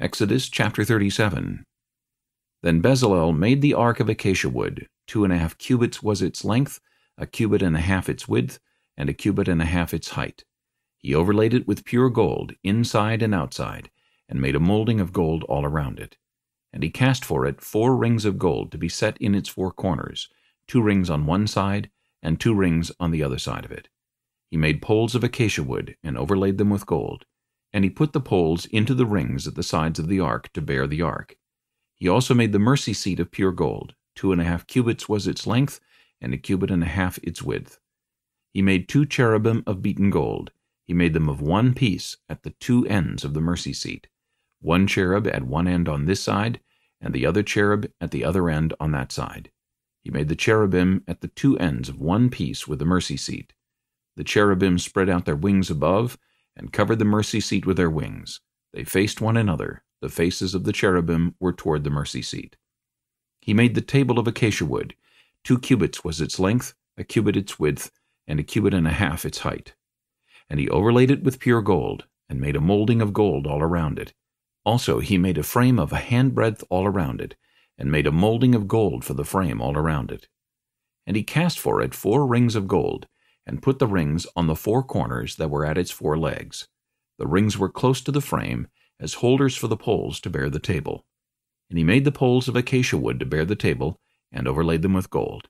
Exodus chapter 37 Then Bezalel made the ark of acacia wood. Two and a half cubits was its length, a cubit and a half its width, and a cubit and a half its height. He overlaid it with pure gold, inside and outside, and made a molding of gold all around it. And he cast for it four rings of gold to be set in its four corners, two rings on one side, and two rings on the other side of it. He made poles of acacia wood, and overlaid them with gold. And he put the poles into the rings at the sides of the ark to bear the ark. He also made the mercy seat of pure gold. Two and a half cubits was its length, and a cubit and a half its width. He made two cherubim of beaten gold. He made them of one piece at the two ends of the mercy seat, one cherub at one end on this side, and the other cherub at the other end on that side. He made the cherubim at the two ends of one piece with the mercy seat. The cherubim spread out their wings above, and covered the mercy seat with their wings. They faced one another. The faces of the cherubim were toward the mercy seat. He made the table of acacia wood. Two cubits was its length, a cubit its width, and a cubit and a half its height. And he overlaid it with pure gold, and made a molding of gold all around it. Also he made a frame of a handbreadth all around it, and made a molding of gold for the frame all around it. And he cast for it four rings of gold, and put the rings on the four corners that were at its four legs. The rings were close to the frame, as holders for the poles to bear the table. And he made the poles of acacia wood to bear the table, and overlaid them with gold.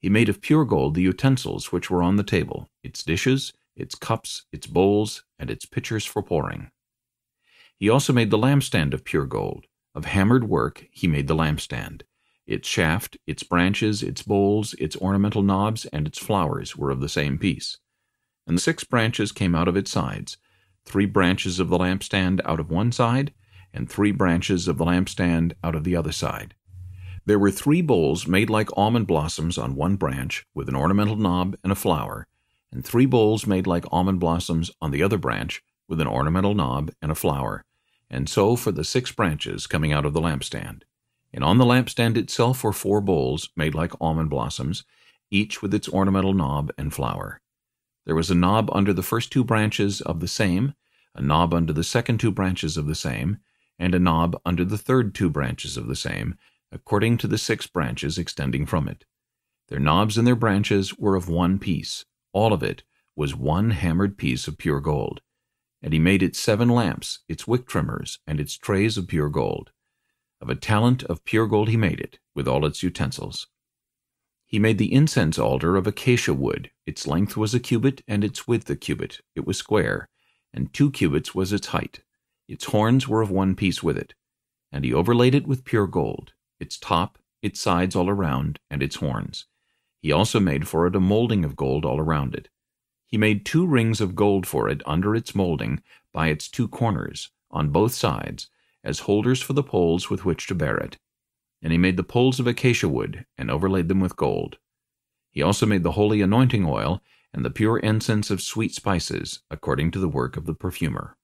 He made of pure gold the utensils which were on the table, its dishes, its cups, its bowls, and its pitchers for pouring. He also made the lampstand of pure gold. Of hammered work he made the lampstand. Its shaft, its branches, its bowls, its ornamental knobs, and its flowers were of the same piece. And the six branches came out of its sides, three branches of the lampstand out of one side, and three branches of the lampstand out of the other side. There were three bowls made like almond blossoms on one branch, with an ornamental knob and a flower, and three bowls made like almond blossoms on the other branch, with an ornamental knob and a flower, and so for the six branches coming out of the lampstand. And on the lampstand itself were four bowls made like almond blossoms, each with its ornamental knob and flower. There was a knob under the first two branches of the same, a knob under the second two branches of the same, and a knob under the third two branches of the same, according to the six branches extending from it. Their knobs and their branches were of one piece. All of it was one hammered piece of pure gold. And he made its seven lamps, its wick trimmers, and its trays of pure gold. Of a talent of pure gold he made it, with all its utensils. He made the incense altar of acacia wood. Its length was a cubit, and its width a cubit. It was square, and two cubits was its height. Its horns were of one piece with it. And he overlaid it with pure gold, its top, its sides all around, and its horns. He also made for it a molding of gold all around it. He made two rings of gold for it under its molding, by its two corners, on both sides, as holders for the poles with which to bear it. And he made the poles of acacia wood, and overlaid them with gold. He also made the holy anointing oil, and the pure incense of sweet spices, according to the work of the perfumer.